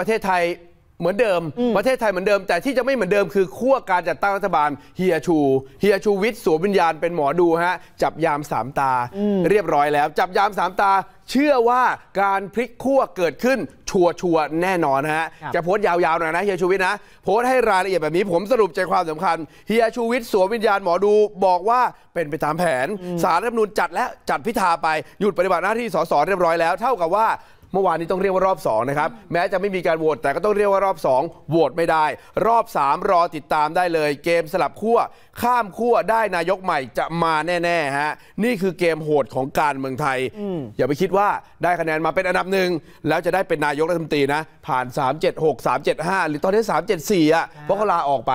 ประเทศไทยเหมือนเดิม ประเทศไทยเหมือนเดิม แต่ที่จะไม่เหมือนเดิมคือขั้วการจัดตั้งรัฐบาลเฮียชูเฮียชูวิทย์สวมวิญญาณเป็นหมอดูฮะจับยามสามตา เรียบร้อยแล้ว จับยามสามตา เชื่อว่าการพลิกขั้วเกิดขึ้นชัวร์ชัวร์แน่นอนฮะครับจะโพสต์ยาวๆหน่อยนะเฮียชูวิทย์นะโพสต์ให้รายละเอียดแบบนี้ผมสรุปใจความสำคัญเฮียชูวิทย์สวมวิญญาณหมอดูบอกว่าเป็นไปตามแผนสารรัฐธรรมนูญจัดและจัดพิธาไปหยุดปฏิบัติหน้าที่สสเรียบร้อยแล้ว เท่ากับว่า เมื่อวานนี้ต้องเรียกว่ารอบ2นะครับแม้จะไม่มีการโหวตแต่ก็ต้องเรียกว่ารอบ 2โหวตไม่ได้ รอบ 3 รอติดตามได้เลย เกมสลับขั้วข้ามขั้วได้นายกใหม่จะมาแน่ๆฮะนี่คือเกมโหดของการเมืองไทย อย่าไปคิดว่าได้คะแนนมาเป็นอันดับหนึ่งแล้วจะได้เป็นนายกรัฐมนตรีนะผ่าน 376 375 หรือตอนนี้374อะเพราะเขาลาออกไป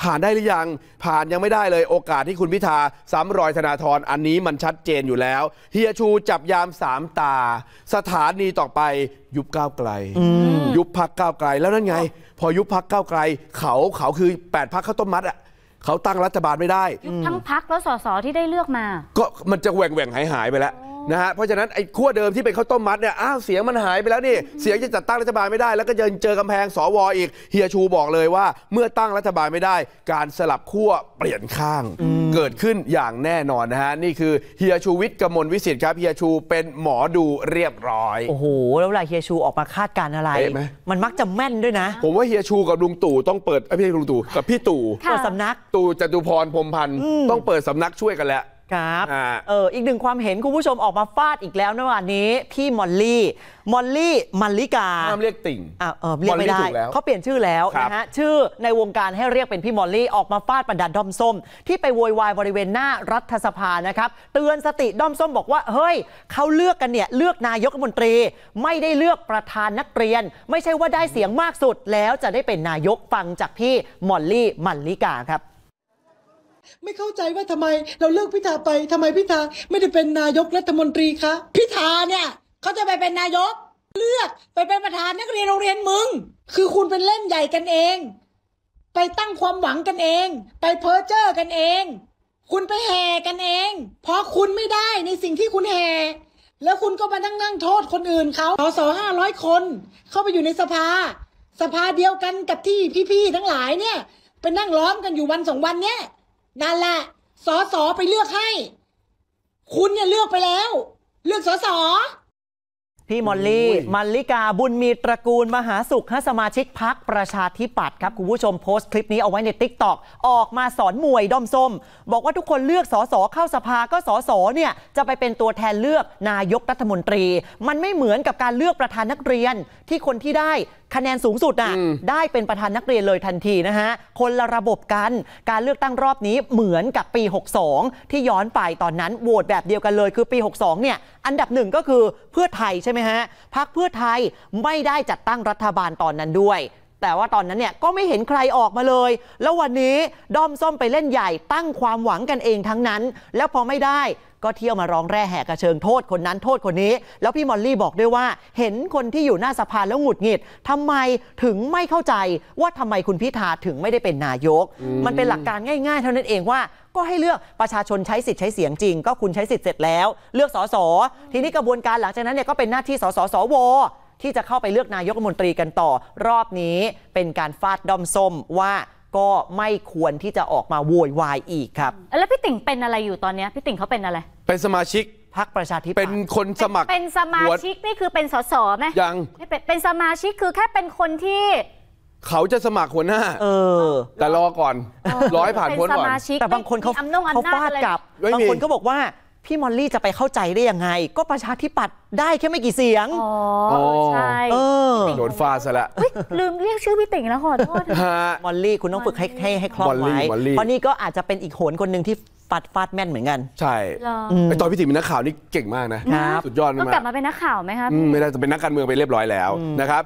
ผ่านได้หรือยัง ผ่านยังไม่ได้เลยโอกาสที่คุณพิธาซ้ำรอยธนาธรอันนี้มันชัดเจนอยู่แล้ว เฮียชูจับยามสามตา สถานีต่อไปยุบก้าวไกล ยุบพักก้าวไกลแล้วนั่นไง พอยุบพักก้าวไกล เขาเขาคือ8พักข้าวต้มมัดอะเขาตั้งรัฐบาลไม่ได้ยุบทั้งพักแล้วสสที่ได้เลือกมา ก็มันจะแหว่งแหว่งหายหายๆไปแล้ว นะฮะเพราะฉะนั้นไอ้ขั้วเดิมที่เป็นข้าวต้มมัดเนี่ยอ้าวเสียงมันหายไปแล้วนี่เสียงจะจัดตั้งรัฐบาลไม่ได้ แล้วก็เจอเจอกำแพงสวอีกเฮียชูบอกเลยว่า เมื่อตั้งรัฐบาลไม่ได้ การสลับขั้วเปลี่ยนข้าง เกิดขึ้นอย่างแน่นอนนะฮะนี่คือเฮียชูวิทย์กมลวิสิทธิ์ครับเฮียชูเป็นหมอดูเรียบร้อยโอ้โหแล้วเวลาเฮียชูออกมาคาดการณ์อะไรเป๊ะไหมมันมักจะแม่นด้วยนะ ผมว่าเฮียชูกับลุงตู่ต้องเปิดเอ้ยไม่ใช่ลุงตู่กับพี่ตู่ค่ะเปิดสำนักตู่จตุพรพรหมพันธ์ต้องเปิดสำนักช่วยกันแล้ว ครับอ่าเอออีกหนึ่งความเห็นคุณผู้ชมออกมาฟาดอีกแล้วนะวันนี้ พี่มอลลี่มอลลี่มัลลิกาห้ามเรียกติ่งอะเออเรียกไม่มอลลี่ได้ถูกแล้วเขาเปลี่ยนชื่อแล้วครับนะฮะชื่อในวงการให้เรียกเป็นพี่มอลลี่ออกมาฟาดบรรดาด้อมส้ม ที่ไปโวยวายบริเวณหน้ารัฐสภานะครับเตือนสติด้อมส้มบอกว่าเฮ้ยเขาเลือกกันเนี่ยเลือกนายกรัฐมนตรี ไม่ได้เลือกประธานนักเรียน ไม่ใช่ว่าได้เสียงมากสุดแล้วจะได้เป็นนายกฟังจากพี่มอลลี่มัลลิกาครับ ไม่เข้าใจว่าทำไมเราเลือกพิธาไปทำไมพิธาไม่ได้เป็นนายกรัฐมนตรีคะพิธาเนี่ยเขาจะไปเป็นนายก เลือกไปเป็นประธานนักเรียนโรงเรียนมึง คือคุณเป็นเล่นใหญ่กันเอง ไปตั้งความหวังกันเอง ไปเพ้อเจ้อกันเอง คุณไปแห่กันเอง เพราะคุณไม่ได้ในสิ่งที่คุณแห่แล้วคุณก็มานั่งนั่งโทษคนอื่นเขาสอห้าร้อยคน เข้าไปอยู่ในสภา สภาเดียวกันกับที่พี่ๆทั้งหลายเนี่ยไปนั่งล้อมกันอยู่วันสองวันเนี่ย นั่นแหละสอสอไปเลือกให้ คุณเนี่ยเลือกไปแล้ว เลือกสอสอพี่มอลลี่มัลลิกาบุญมีตระกูลมหาสุขฮะสมาชิกพักประชาธิปัตย์ครับ คุณผู้ชมโพสต์คลิปนี้เอาไว้ใน t ิ k t o k ออกมาสอนมวยด้อมส้ม บอกว่าทุกคนเลือกสอสอเข้าสภาก็สอสอเนี่ย จะไปเป็นตัวแทนเลือกนายกรัฐมนตรี มันไม่เหมือนกับการเลือกประธานนักเรียนที่คนที่ได้ คะแนนสูงสุดน่ะได้เป็นประธานนักเรียนเลยทันทีนะฮะคนละระบบกันการเลือกตั้งรอบนี้เหมือนกับปี 62 ที่ย้อนไปตอนนั้นโหวตแบบเดียวกันเลยคือปี 62 เนี่ยอันดับหนึ่งก็คือเพื่อไทยใช่ไหมฮะพักเพื่อไทยไม่ได้จัดตั้งรัฐบาลตอนนั้นด้วย แต่ว่าตอนนั้นเนี่ยก็ไม่เห็นใครออกมาเลย แล้ววันนี้ด้อมส้มไปเล่นใหญ่ตั้งความหวังกันเองทั้งนั้น แล้วพอไม่ได้ก็เที่ยวมาร้องแร่แหกกระเชิงโทษคนนั้นโทษคนนี้ แล้วพี่มอลลี่บอกด้วยว่า เห็นคนที่อยู่หน้าสภาแล้วหงุดหงิดทำไมถึงไม่เข้าใจว่าทำไมคุณพิธาถึงไม่ได้เป็นนายก มันเป็นหลักการง่าย ๆ เท่านั้นเองว่าก็ให้เลือกประชาชนใช้สิทธิ์ใช้เสียงจริง ก็คุณใช้สิทธิ์เสร็จแล้ว เลือกสสทีนี้กระบวนการหลังจากนั้นเนี่ยก็เป็นหน้าที่สสสว ที่จะเข้าไปเลือกนายกรัฐมนตรีกันต่อ รอบนี้เป็นการฟาดดอมส้มว่าก็ไม่ควรที่จะออกมาโวยวายอีกครับ แล้วพี่ติ่งเป็นอะไรอยู่ตอนเนี้ยพี่ติ่งเขาเป็นอะไร เป็นสมาชิกพักประชาธิปัเป็ตนย์คนสมัครเป็นสมาหัวชิกนี่คือเป็นสสไหมยังไม่เป็นเป็นสมาชิกคือแค่เป็นคนที่เขาจะสมัครหัวหน้า เออ แต่รอก่อนรอให้ผ่านพ้นเป็นสก่อนมาชิกแต่บางคนเขาไม่มีอำนงเขาอำนาฟาจดอะไรกลับไม่มีบางคนก็บอกว่า พี่มอลลี่จะไปเข้าใจได้ยังไง ก็ประชาธิปัตย์ได้แค่ไม่กี่เสียง อ๋ออ๋อใช่เออ โดนฟาดซะแล้วเฮ้ยลืมเรียกชื่อพี่ติ่งแล้วขอโทษฮะ มอลลี่คุณต้องฝึกให้ให้ให้คล่องมอลลี่ไว้มอลลี่ เพราะนี่ก็อาจจะเป็นอีกโหนคนหนึ่งที่ฟาดฟาดแม่นเหมือนกัน ใช่เหรอไอตอนพี่ติ๋มเป็นนักข่าวนี่เก่งมากนะครับ สุดยอดต้องมากกลับมาเป็นนักข่าวไหมคะ อืมไม่ได้แต่เป็นนักการเมืองไปเรียบร้อยแล้วนะครับ